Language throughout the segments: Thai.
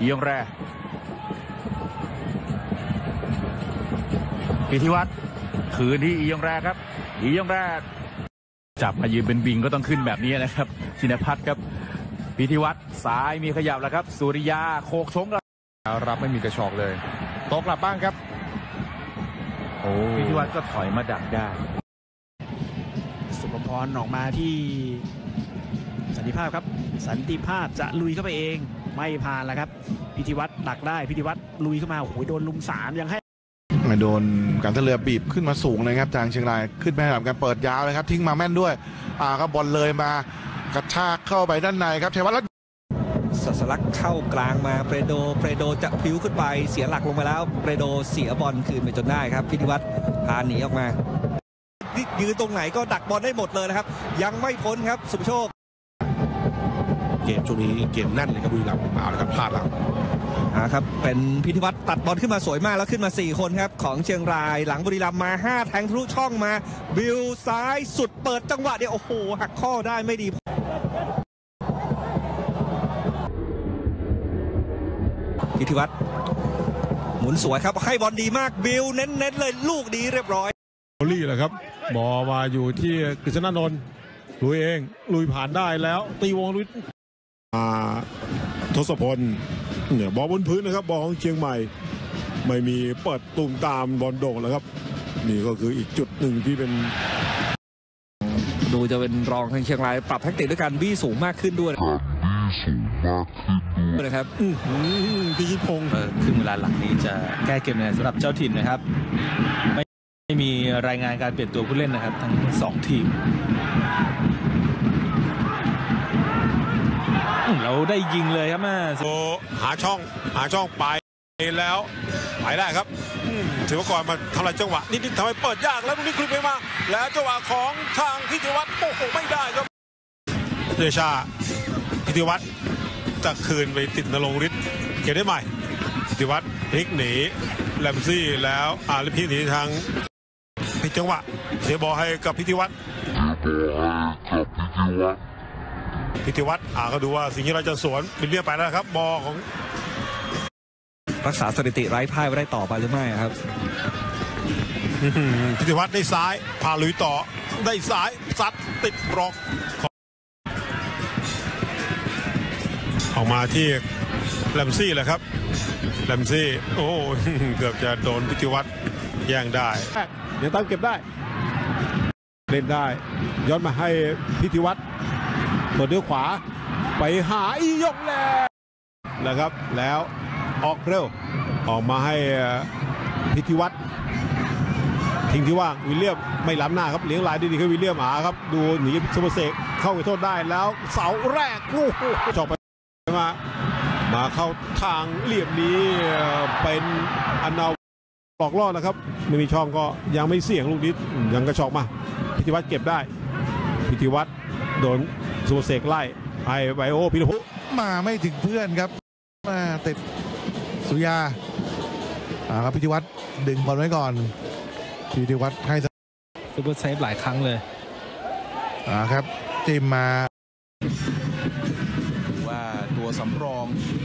อียงแรพิธีวัตรคืนที่อียงแรครับอียงแรจับมายืนเป็นวิงก็ต้องขึ้นแบบนี้นะครับชินพัฒน์ครับพิธีวัตรซ้ายมีขยับแล้วครับ สุริยาโคกชงรับไม่มีกระชอกเลยตะกลับบ้างครับโอ้พิธีวัตรก็ถอยมาดักได้ สุภพรออกมาที่สันติภาพครับ สันติภาพจะลุยเข้าไปเอง ไม่ผ่านแล้วครับ พิธีวัตรดักได้พิธีวัตรลุยเข้ามาโอ้โหโดนลุมสามยังให้โดนการท่าเรือบีบขึ้นมาสูงเลยครับทางเชียงรายขึ้นไปทำการเปิดยาวเลยครับ ทิ้งมาแม่นด้วยอ่าก็บอลเลยมากระชากเข้าไปด้านในครับเทวัตรสัสลักเข้ากลางมาเปรโดเปรโดจะพลิ้วขึ้นไปเสียหลักลงมาแล้วเปรโดเสียบอลคืนไปจนได้ครับ พิธีวัตรพาหนีออกมายืนตรงไหนก็ดักบอลได้หมดเลยนะครับ ยังไม่พ้นครับสุภโชค เกมช่วงนี้เกมแน่นเลยครับบุรีรัมย์เอาละครับพลาดแล้วอ่าครับเป็นพิธีวัตรตัดบอลขึ้นมาสวยมากแล้วขึ้นมา 4 คนครับ ของเชียงรายหลังบุรีรัมย์มา 5 แทงทะลุช่องมา บิลซ้ายสุดเปิดจังหวะเดียวโอ้โห หักข้อได้ไม่ดีพิธีวัตรหมุนสวยครับให้บอลดีมากบิลเน้นๆเลยลูกดีเรียบร้อยโอลี่แหละครับบอลมาอยู่ที่กฤษณานนท์ลุยเองลุยผ่านได้แล้วตีวงลุยอ่า ทศพลเนี่ยบอลบนพื้นนะครับบอลของเชียงใหม่ ไม่มีเปิดตุ่มตามบอลโด่งแล้วครับ นี่ก็คืออีกจุดหนึ่งที่เป็น ดูจะเป็นรองทางเชียงราย ปรับแท็กติกด้วยการบี้สูงมากขึ้นด้วยนะครับอื้อหือพิชิตพงศ์เออครึ่งเวลาหลังนี้จะแก้เกมยังไงสำหรับเจ้าถิ่นนะครับไม่ไม่มีรายงานการเปลี่ยนตัวผู้เล่นนะครับ ทั้งสองทีม เราได้ยิงเลยครับแม่โอหาช่องหาช่องไปแล้วไปได้ครับถือว่าก่อนมาทำลายจังหวะนิดๆทำให้เปิดยากแล้วตรงนี้คลุกไปมา แล้วจังหวะของทางพิธีวัตรโอ้โหไม่ได้ครับเดชาพิธีวัตรจะคืนไปติดนรงฤทธิ์เก็บได้ใหม่พิธีวัตรพลิกหนีแลมซี่แล้วอาลิพลิกหนีทางผิดจังหวะเสียบอลให้กับพิธีวัตร พิธีวัตรอ่าก็ดูว่าสิ่งที่เราจะสวนเป็นเรียบไปแล้วครับบอลของรักษาสถิติไร้พ่ายไว้ได้ต่อไปหรือไม่ครับอื้อหือพิธีวัตรได้ซ้ายพาลุยต่อได้ซ้ายซัดติดบล็อกของออกมาที่แลมซี่แหละครับแลมซี่โอ้เกือบจะโดนพิธีวัตรแย่งได้ เดี๋ยวตามเก็บได้ เล่นได้ย้อนมาให้พิธีวัตร เปิดด้วยขวา ไปหาอียกแล้วนะครับ แล้วออกเร็ว ออกมาให้พิธีวัตรทิ้งที่ว่างวิลเลียมไม่ล้ำหน้าครับเลี้ยงลายดีๆคือวิลเลียมหาครับ ดูหนีสุภเสกเข้าไปโทษได้แล้วเสาแรกโอ้โหจบไปมามาเข้าทางเหลี่ยมนี้เป็นอันนาหลอกล่อนะครับ ไม่มีช่องก็ยังไม่เสี่ยงลูกนี้ยังกระชอกมา พิธีวัตรเก็บได้ พิธีวัตร โดนสุภเสกไล่ให้ไบโอพิรพุมาไม่ถึงเพื่อนครับ มาติดสุริยาอ่าครับพิธีวัตรดึงบอลไว้ก่อนพิธีวัตรให้ซูเปอร์เซฟหลายครั้งเลยอ่าครับจิ้มมาว่าตัวสำรองที่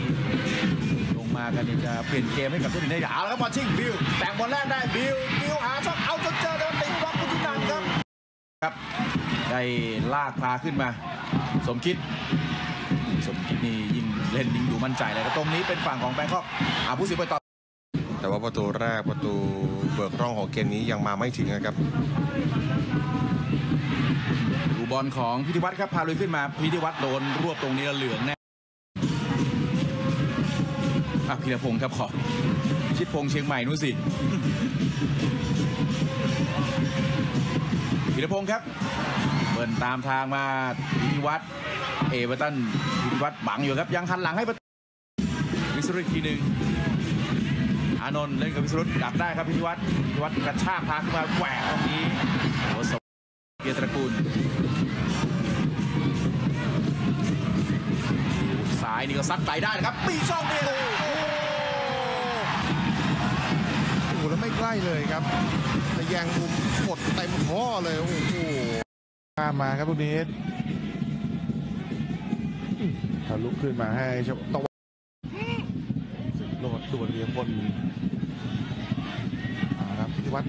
ลงมากันนี่จะเปลี่ยนเกมให้กับเจ้าถิ่นได้หยาแล้วครับบอลชิงบิวแต่งบอลแรกได้บิวบิวหาช่องเอาจนเจอแล้วติดบล็อกพุทธินันท์ครับครับ ได้ลากพาขึ้นมา สมคิด สมคิดนี่ยิงเล่นยิงดูมั่นใจเลยครับตรงนี้เป็นฝั่งของแบงคอกอาผู้สิบไปต่อแต่ว่าประตูแรกประตูเบิกร่องของเกมนี้ยังมาไม่ถึงนะครับดูบอลของพิธีวัตรครับพาลุยขึ้นมาพิธีวัตรโดนรวบตรงนี้แล้วเหลืองแน่อะพีรพงศ์ครับขอชิดพงษ์เชียงใหม่นู้นสิพีรพงศ์ครับเปิดตามทางมาพิธีวัตรเอเวอร์ตันพิธีวัตรบังอยู่ครับยังหันหลังให้ประตูวิสรุตอีกทีหนึ่งอานนท์เล่นกับวิสรุตดักได้ครับพิธีวัตรพิธีวัตรกระชากพาขึ้นมาแหวกตรงนี้โอ้สเกียรติตระกูลซ้ายนี่ก็ซัดไตได้นะครับปีช่องเนี่โอ้โหโอ้โหแล้วไม่ใกล้เลยครับแต่แยงมุมกดเต็มข้อเลยโอ้โห ข้ามมาครับลูกนี้ทะลุขึ้นมาให้ชตะวันสุวรรณเวียงพลเอาละครับพิธีวัตร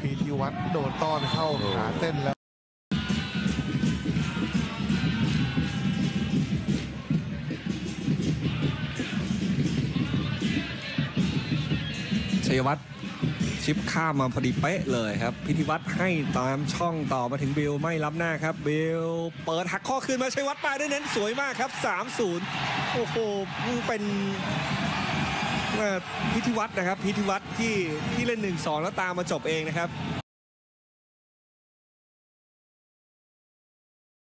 พิธีวัตรโดนต้อนเข้าขาเส้นแล้วชัยวัฒน์ ชิปข้ามมาพอดีเป๊ะเลยครับ พิธีวัตรให้ตามช่องต่อมาถึงบิลไม่รับหน้าครับบิลเปิดหักข้อคืนมาชัยวัดปลายได้เน้นสวยมากครับ 3-0 โอ้โหเป็นพิธีวัตรนะครับ พิธีวัตรที่ที่เล่น 1-2 แล้วตามมาจบเองนะครับ